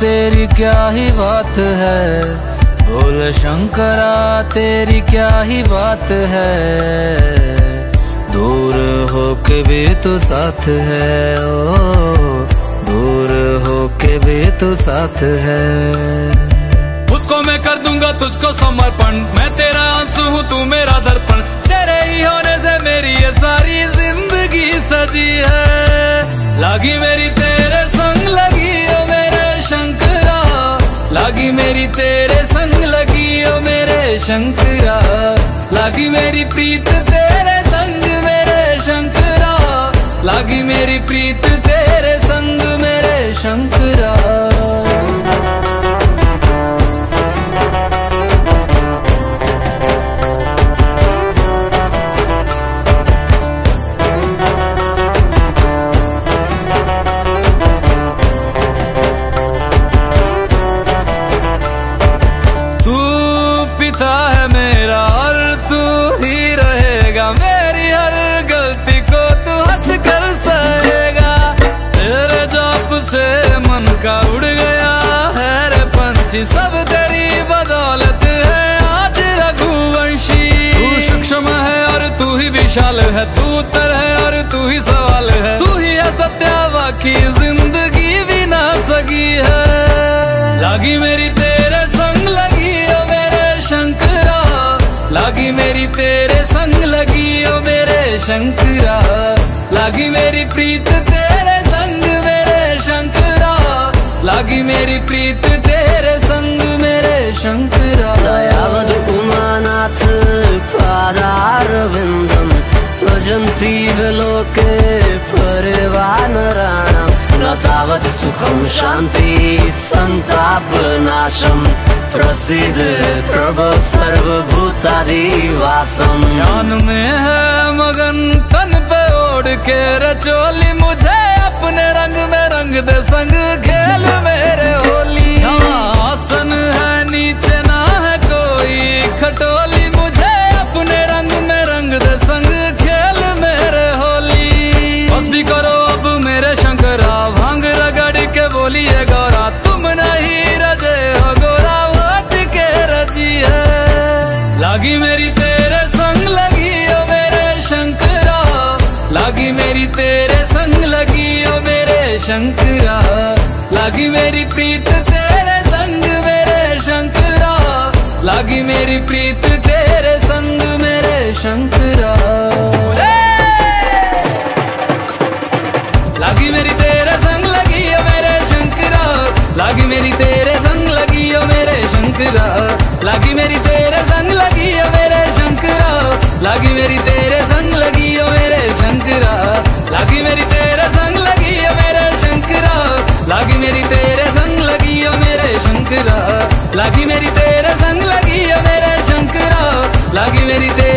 तेरी क्या ही बात है? बोल शंकरा तेरी क्या ही बात है? दूर हो के भी तो साथ है, ओ, दूर हो के भी तो साथ है। खुद को मैं कर दूँगा तुझको समर्पण, मैं तेरा आँसू हूँ, तू मेरा दर्पण। तेरे ही होने से मेरी ये सारी ज़िंदगी सजी है। लागी मेरी तेरे संग, लगी ओ मेरे शंकरा। लागी मेरी तेरे संग, लगी ओ मेरे शंकरा। लागी मेरी प्रीत तेरे लागी मेरी प्रीत तेरे संग मेरे शंकरा। पंछी सब तेरी बदौलत है। आज रघुवंशी, तू सूक्ष्म है और तू ही विशाल है। तू उत्तर है और तू ही सवाल है। तू ही है सत्या बाकी ज़िंदगी भी ना सकी है। लागी मेरी तेरे संग लगी ओ मेरे शंकरा। लागी मेरी तेरे संग लगी ओ मेरे शंकरा। लागी मेरी प्रीत तेरे लागी मेरी प्रीत तेरे संग मेरे शंकरा यावद् उमानाथ पादारविन्दम् भजन्ति लोके परिवानराणां न तावत् सुखं शान्ति सन्तापनाशम् प्रसिद्ध प्रभो सर्वभूतादिवासम् ज्ञान में है मगन तन पे ओढ़ के रचोली लागी मेरी प्रीत तेरे संग मेरे शंकरा। लागी मेरी प्रीत तेरे संग मेरे शंकरा। शंकरा। लागी मेरी तेरे संग लगी है मेरे शंकरा। लागी मेरी तेरे